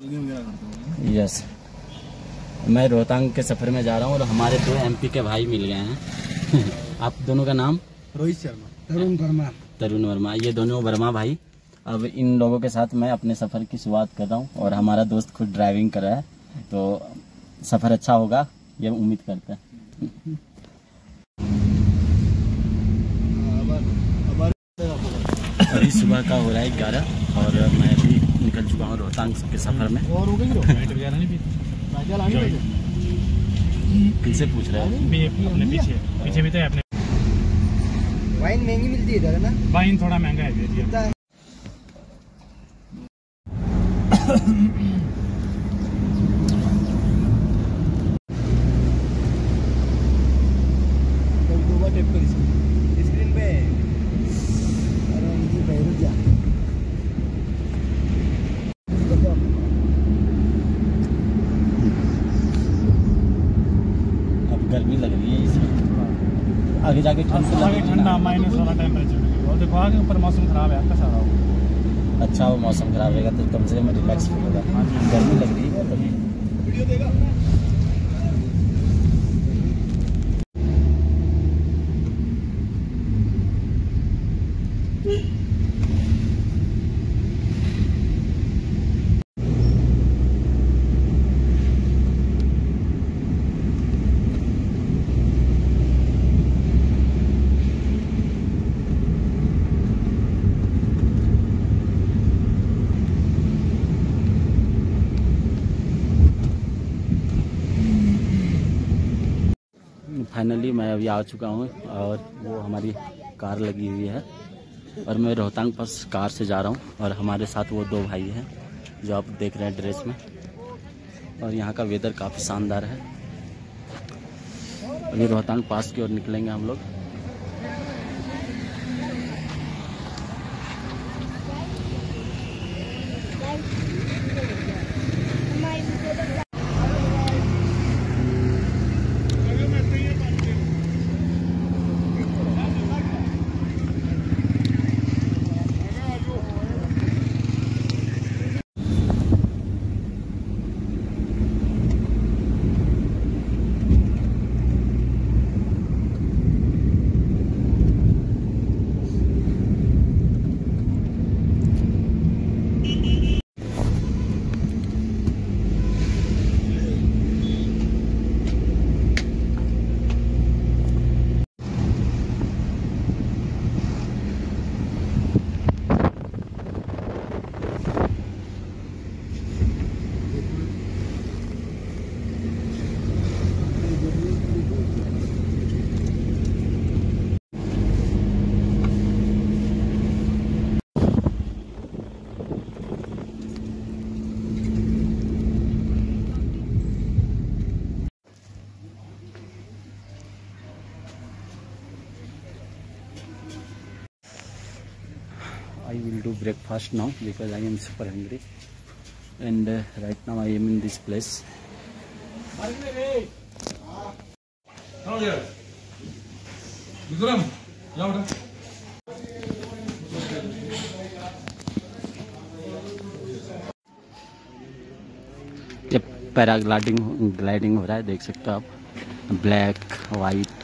Yes मैं रोहतांग के सफ़र में जा रहा हूँ और हमारे दो एमपी के भाई मिल गए हैं। आप दोनों का नाम? रोहित शर्मा। तरुण वर्मा। तरुण वर्मा। ये दोनों वर्मा भाई। अब इन लोगों के साथ मैं अपने सफ़र की शुरुआत कर रहा हूँ और हमारा दोस्त खुद ड्राइविंग कर रहा है। तो सफ़र अच्छा होगा ये उम्मीद करते हैं। अभी सुबह का हो रहा है ग्यारह और मैं निकल चुका हूँ रोहतांग के सफ़र में। और हो गई किनसे पूछ रहे हैं। अपने पीछे पीछे भी तो है अपने। वाइन महँगी मिलती है इधर है ना? वाइन थोड़ा महँगा है भैया कितना है? तो दो बार टेप कर इसको स्क्रीन पे अरे इनकी बैरुत जा अब गर्मी लग रही है इसमें आगे जाके ठंड से आगे ठंडा माइनस वाला टेम्परेचर और देखो आगे ऊपर मौसम खराब है आपका सारा। अच्छा वो मौसम खराब रहेगा तो कम से कम रिलैक्स फील होगा। हाँ गर्मी लग रही है फाइनली मैं अभी आ चुका हूँ और वो हमारी कार लगी हुई है और मैं रोहतांग पास कार से जा रहा हूँ और हमारे साथ वो दो भाई हैं जो आप देख रहे हैं ड्रेस में। और यहाँ का वेदर काफ़ी शानदार है। अभी रोहतांग पास की ओर निकलेंगे हम लोग। I will do breakfast now because I am super hungry and uh, right now I am in this place ये पैराग्लाइडिंग ग्लाइडिंग हो रहा है देख सकते हो आप ब्लैक वाइट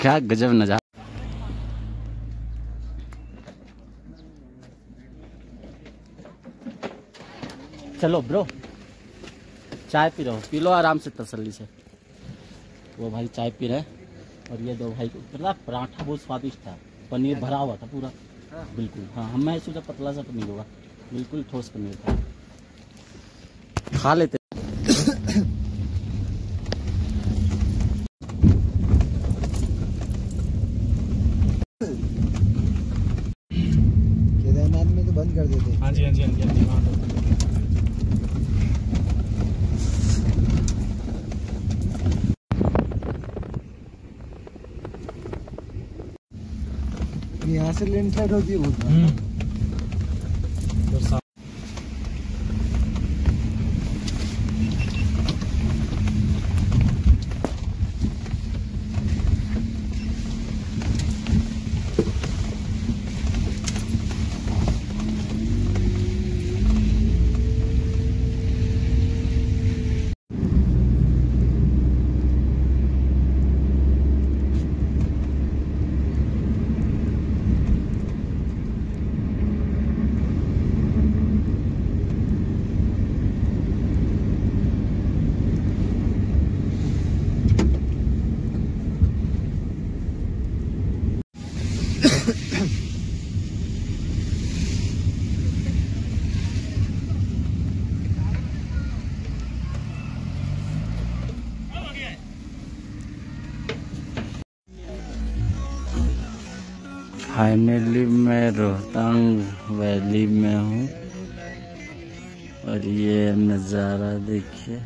क्या गजब नज़ारा। चलो ब्रो, चाय पी रहो पी लो आराम से तसल्ली से। वो भाई चाय पी रहे और ये दो भाई पता पराठा बहुत स्वादिष्ट था। पनीर भरा हुआ था पूरा। बिल्कुल हाँ हम सोचा पतला सा पनीर होगा। बिल्कुल ठोस पनीर था। खा लेते केदारनाथ में तो बंद कर देते हाँ जी हाँ जी हाँ जी हाँ जी वहाँ यहाँ से लैंडस्लाइड होती है बहुत फाइनली मैं रोहतांग वैली में हूँ। और ये नज़ारा देखिए।